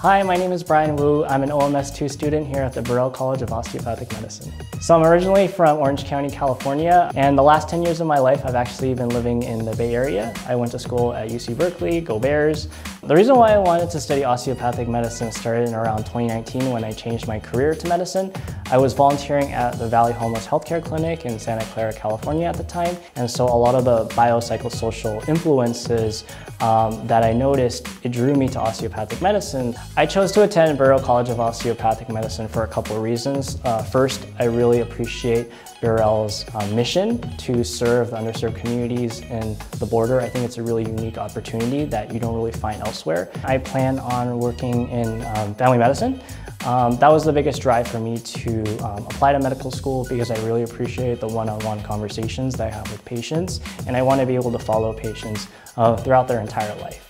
Hi, my name is Bryan Wu. I'm an OMS 2 student here at the Burrell College of Osteopathic Medicine. So I'm originally from Orange County, California, and the last 10 years of my life I've actually been living in the Bay Area. I went to school at UC Berkeley, go Bears. The reason why I wanted to study osteopathic medicine started in around 2019 when I changed my career to medicine. I was volunteering at the Valley Homeless Healthcare Clinic in Santa Clara, California at the time, and so a lot of the biopsychosocial influences um, that I noticed, it drew me to osteopathic medicine. I chose to attend Burrell College of Osteopathic Medicine for a couple of reasons. Uh, first, I really appreciate Burrell's uh, mission to serve the underserved communities in the border. I think it's a really unique opportunity that you don't really find elsewhere. I plan on working in um, family medicine. Um, that was the biggest drive for me to um, apply to medical school because I really appreciate the one-on-one -on -one conversations that I have with patients and I want to be able to follow patients uh, throughout their entire life.